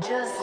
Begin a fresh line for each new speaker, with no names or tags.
Just